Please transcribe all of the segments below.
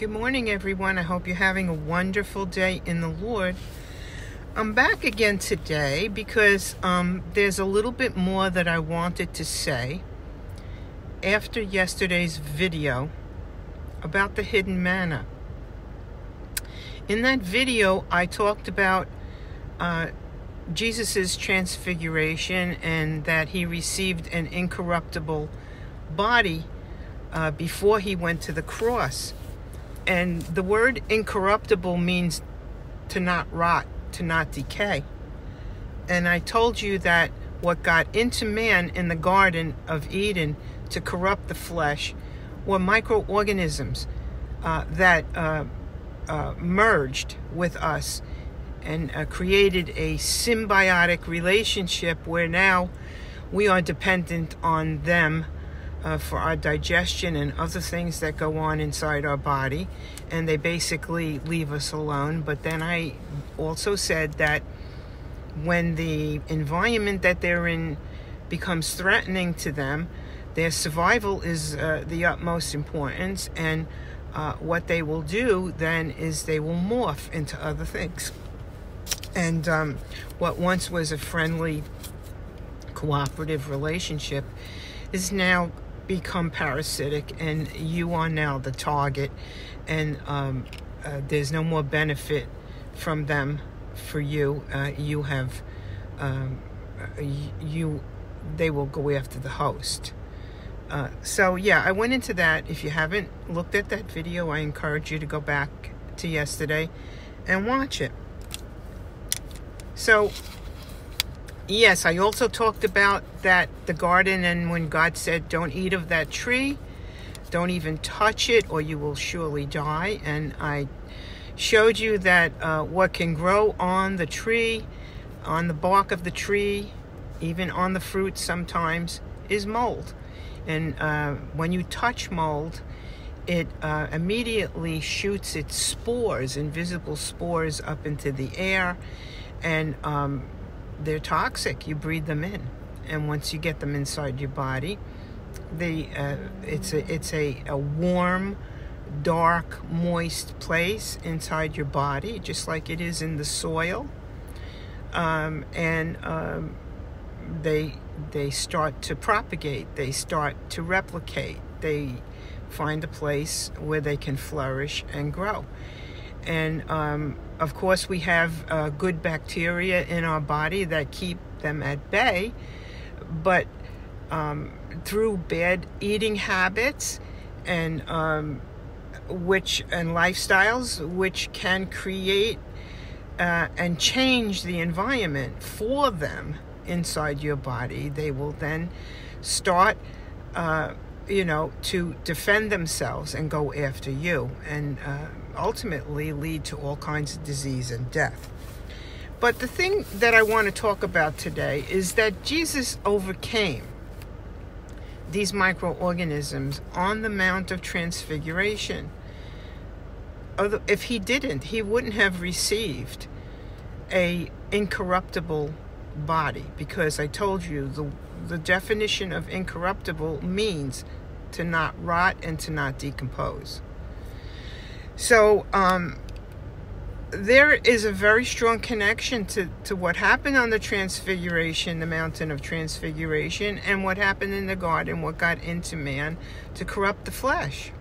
Good morning, everyone. I hope you're having a wonderful day in the Lord. I'm back again today because um, there's a little bit more that I wanted to say after yesterday's video about the hidden manna. In that video, I talked about uh, Jesus' transfiguration and that he received an incorruptible body uh, before he went to the cross. And the word incorruptible means to not rot, to not decay. And I told you that what got into man in the Garden of Eden to corrupt the flesh were microorganisms uh, that uh, uh, merged with us and uh, created a symbiotic relationship where now we are dependent on them uh, for our digestion and other things that go on inside our body, and they basically leave us alone. But then I also said that when the environment that they're in becomes threatening to them, their survival is uh, the utmost importance, and uh, what they will do then is they will morph into other things. And um, what once was a friendly, cooperative relationship is now become parasitic and you are now the target and um, uh, there's no more benefit from them for you. Uh, you have um, uh, you they will go after the host. Uh, so yeah i went into that. If you haven't looked at that video i encourage you to go back to yesterday and watch it. So Yes, I also talked about that the garden and when God said, Don't eat of that tree, don't even touch it, or you will surely die. And I showed you that uh, what can grow on the tree, on the bark of the tree, even on the fruit sometimes, is mold. And uh, when you touch mold, it uh, immediately shoots its spores, invisible spores, up into the air. And um, they're toxic. You breathe them in, and once you get them inside your body, they uh, it's a it's a, a warm, dark, moist place inside your body, just like it is in the soil. Um, and um, they they start to propagate. They start to replicate. They find a place where they can flourish and grow. And um, of course, we have uh, good bacteria in our body that keep them at bay, but um, through bad eating habits and um, which and lifestyles, which can create uh, and change the environment for them inside your body, they will then start. Uh, you know, to defend themselves and go after you and uh, ultimately lead to all kinds of disease and death. But the thing that I want to talk about today is that Jesus overcame these microorganisms on the Mount of Transfiguration. If he didn't, he wouldn't have received a incorruptible body because I told you the the definition of incorruptible means to not rot and to not decompose. So, um, there is a very strong connection to, to what happened on the Transfiguration, the mountain of Transfiguration, and what happened in the garden, what got into man to corrupt the flesh.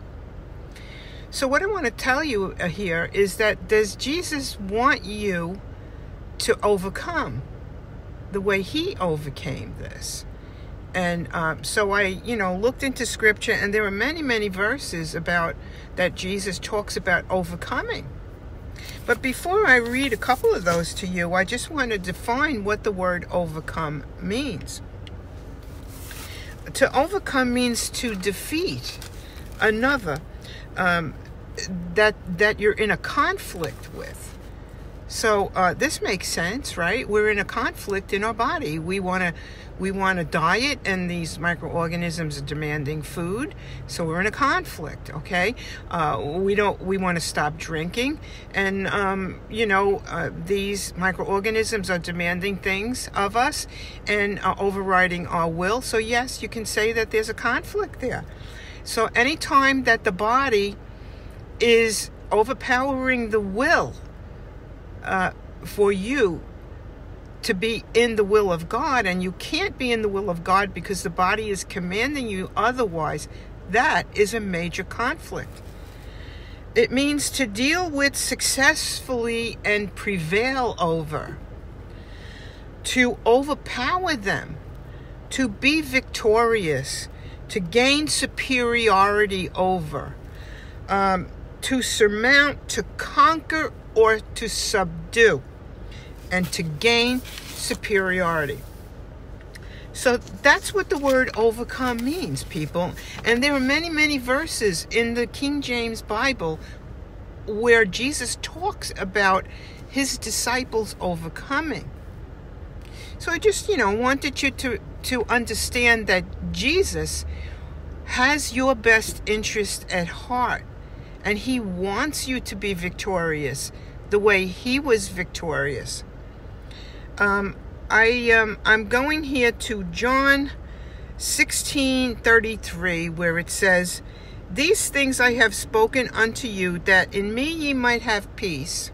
So, what I want to tell you uh, here is that does Jesus want you to overcome the way he overcame this? And um, so I, you know, looked into scripture, and there are many, many verses about that Jesus talks about overcoming. But before I read a couple of those to you, I just want to define what the word overcome means. To overcome means to defeat another um, that that you're in a conflict with. So uh, this makes sense, right? We're in a conflict in our body. We want to we want a diet, and these microorganisms are demanding food. So we're in a conflict. Okay, uh, we don't we want to stop drinking, and um, you know uh, these microorganisms are demanding things of us and are overriding our will. So yes, you can say that there's a conflict there. So anytime that the body is overpowering the will uh, for you to be in the will of God, and you can't be in the will of God because the body is commanding you otherwise. That is a major conflict. It means to deal with successfully and prevail over, to overpower them, to be victorious, to gain superiority over, um, to surmount, to conquer, or to subdue, and to gain superiority. So that's what the word overcome means, people. And there are many, many verses in the King James Bible where Jesus talks about his disciples overcoming. So I just, you know, wanted you to, to understand that Jesus has your best interest at heart and he wants you to be victorious the way he was victorious. Um, I um, I'm going here to John 16:33 where it says, "These things I have spoken unto you that in me ye might have peace.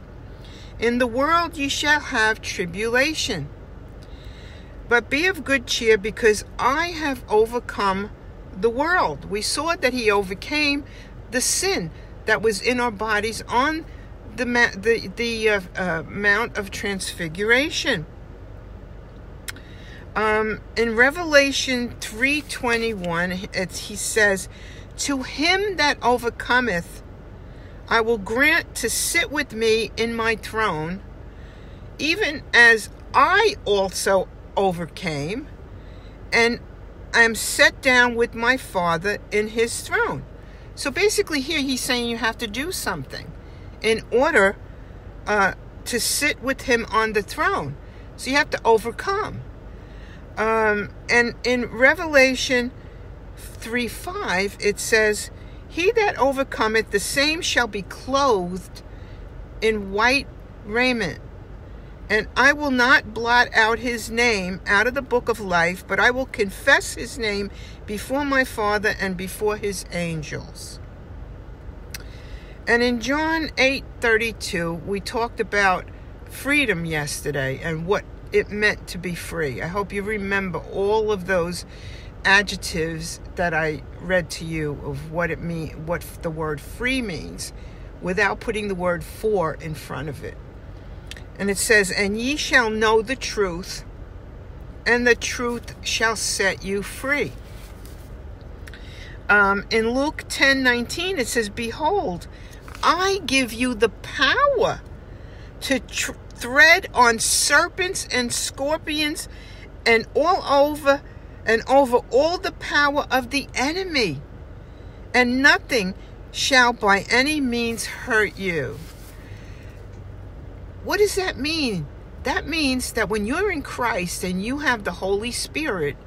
In the world ye shall have tribulation. But be of good cheer because I have overcome the world." We saw that he overcame the sin that was in our bodies on the the the uh, uh, Mount of Transfiguration. Um, in Revelation three twenty one, he says, "To him that overcometh, I will grant to sit with me in my throne, even as I also overcame, and I am set down with my Father in His throne." So basically, here he's saying you have to do something in order uh, to sit with him on the throne. So you have to overcome. Um, and in Revelation 3 5, it says, He that overcometh, the same shall be clothed in white raiment. And I will not blot out his name out of the book of life, but I will confess his name before my Father and before his angels. And in John 8:32, we talked about freedom yesterday and what it meant to be free. I hope you remember all of those adjectives that I read to you of what it mean what the word free means without putting the word for in front of it. And it says, And ye shall know the truth, and the truth shall set you free. Um, in Luke 10 19, it says, Behold, I give you the power to tr- thread on serpents and scorpions and all over and over all the power of the enemy, and nothing shall by any means hurt you. What does that mean? That means that when you're in Christ and you have the Holy Spirit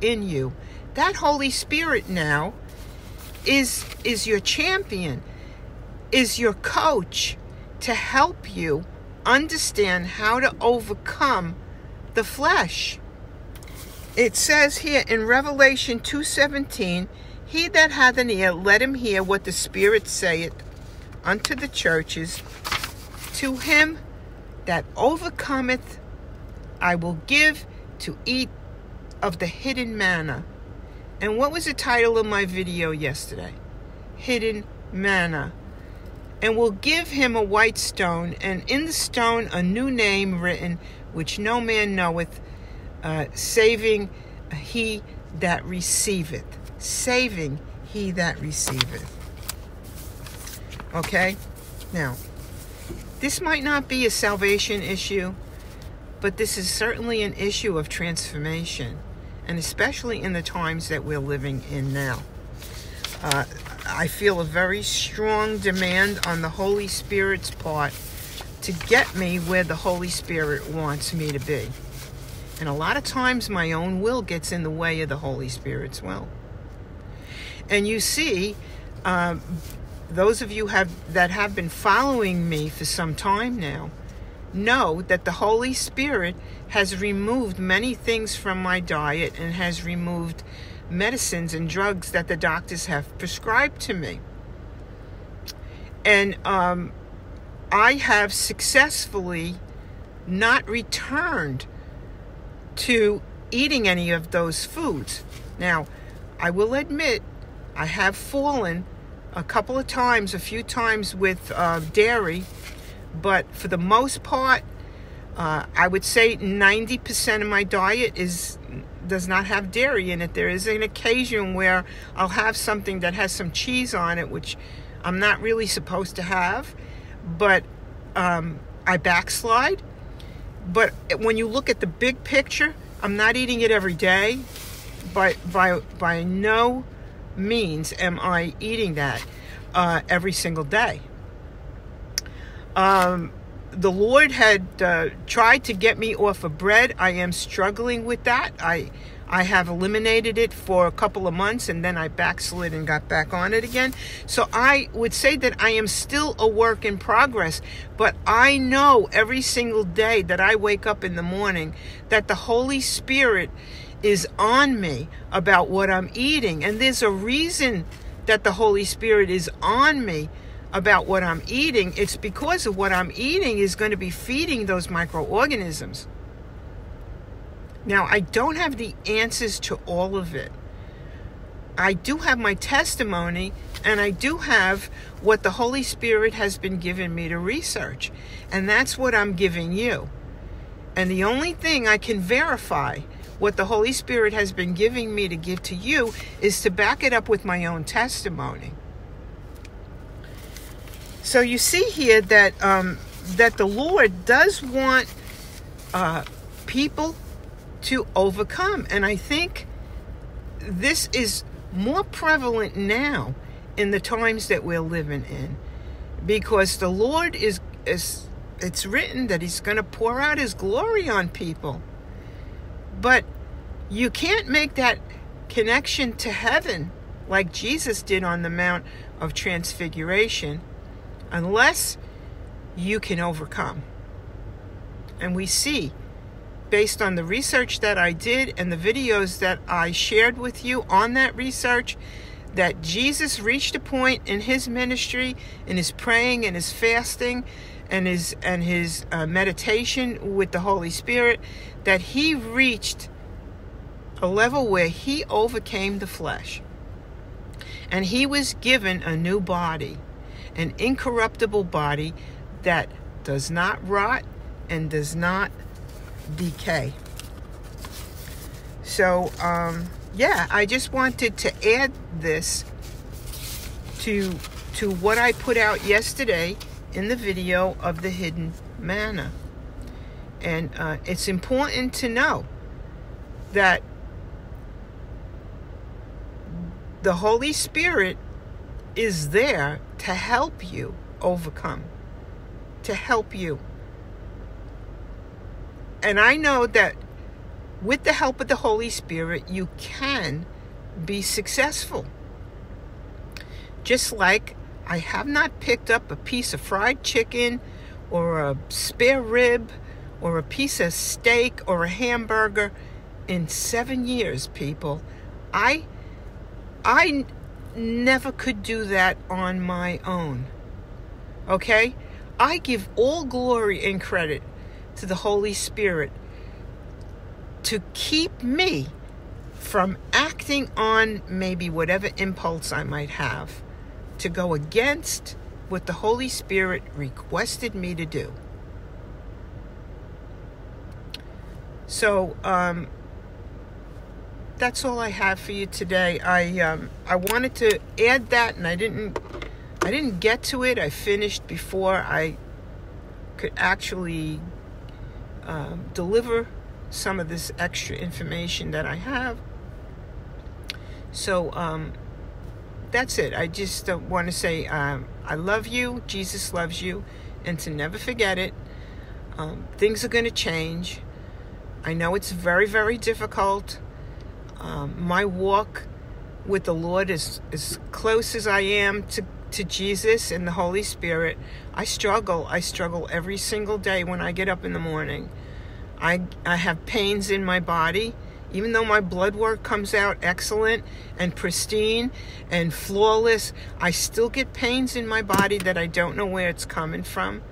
in you, that Holy Spirit now is is your champion, is your coach to help you understand how to overcome the flesh. It says here in Revelation 2:17, he that hath an ear let him hear what the Spirit saith unto the churches. To him that overcometh, I will give to eat of the hidden manna. And what was the title of my video yesterday? Hidden manna. And will give him a white stone, and in the stone a new name written, which no man knoweth, uh, saving he that receiveth. Saving he that receiveth. Okay? Now, this might not be a salvation issue, but this is certainly an issue of transformation, and especially in the times that we're living in now. Uh, I feel a very strong demand on the Holy Spirit's part to get me where the Holy Spirit wants me to be. And a lot of times my own will gets in the way of the Holy Spirit's will. And you see, uh, those of you have that have been following me for some time now know that the Holy Spirit has removed many things from my diet and has removed medicines and drugs that the doctors have prescribed to me. And um, I have successfully not returned to eating any of those foods. Now, I will admit, I have fallen a couple of times, a few times with uh, dairy, but for the most part, uh, I would say 90% of my diet is does not have dairy in it. There is an occasion where I'll have something that has some cheese on it, which I'm not really supposed to have, but um, I backslide. But when you look at the big picture, I'm not eating it every day. But by by no means am I eating that uh, every single day. Um, the Lord had uh, tried to get me off of bread. I am struggling with that. I I have eliminated it for a couple of months and then I backslid and got back on it again. So I would say that I am still a work in progress, but I know every single day that I wake up in the morning that the Holy Spirit is on me about what I'm eating. And there's a reason that the Holy Spirit is on me about what I'm eating, it's because of what I'm eating is going to be feeding those microorganisms. Now, I don't have the answers to all of it. I do have my testimony and I do have what the Holy Spirit has been giving me to research. And that's what I'm giving you. And the only thing I can verify what the Holy Spirit has been giving me to give to you is to back it up with my own testimony. So you see here that um, that the Lord does want uh, people to overcome, and I think this is more prevalent now in the times that we're living in, because the Lord is is it's written that He's going to pour out His glory on people, but you can't make that connection to heaven like Jesus did on the Mount of Transfiguration unless you can overcome. And we see, based on the research that I did and the videos that I shared with you on that research, that Jesus reached a point in his ministry, in his praying and his fasting, and his and his uh, meditation with the Holy Spirit, that he reached a level where he overcame the flesh, and he was given a new body an incorruptible body that does not rot and does not decay. So, um, yeah, I just wanted to add this to to what I put out yesterday in the video of the hidden manna. And uh, it's important to know that the Holy Spirit is there to help you overcome, to help you. And I know that with the help of the Holy Spirit, you can be successful. Just like I have not picked up a piece of fried chicken or a spare rib or a piece of steak or a hamburger in seven years, people. I I never could do that on my own. Okay? I give all glory and credit to the Holy Spirit to keep me from acting on maybe whatever impulse I might have to go against what the Holy Spirit requested me to do. So, um, that's all I have for you today. I um, I wanted to add that, and I didn't I didn't get to it. I finished before I could actually um, deliver some of this extra information that I have. So um, that's it. I just uh, want to say um, I love you. Jesus loves you, and to never forget it. Um, things are going to change. I know it's very, very difficult. Um, my walk with the Lord is as close as I am to, to Jesus and the Holy Spirit. I struggle. I struggle every single day when I get up in the morning. I, I have pains in my body, Even though my blood work comes out excellent and pristine and flawless, I still get pains in my body that I don't know where it's coming from.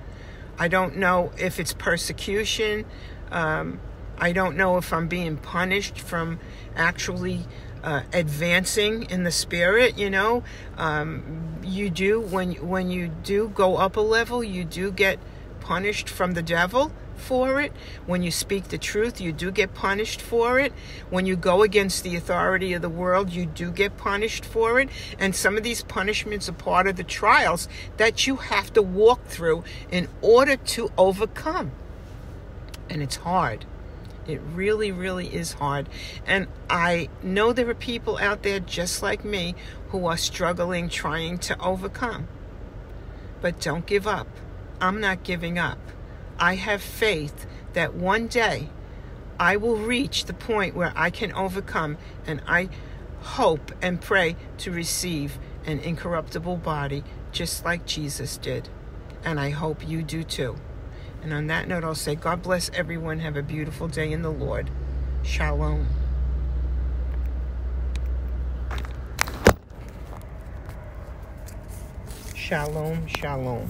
I don't know if it's persecution. Um, I don't know if I'm being punished from actually uh, advancing in the spirit. You know, um, you do when when you do go up a level, you do get punished from the devil for it. When you speak the truth, you do get punished for it. When you go against the authority of the world, you do get punished for it. And some of these punishments are part of the trials that you have to walk through in order to overcome. And it's hard. It really, really is hard. And I know there are people out there just like me who are struggling trying to overcome. But don't give up. I'm not giving up. I have faith that one day I will reach the point where I can overcome, and I hope and pray to receive an incorruptible body just like Jesus did. And I hope you do too. And on that note, I'll say, God bless everyone. Have a beautiful day in the Lord. Shalom. Shalom, shalom.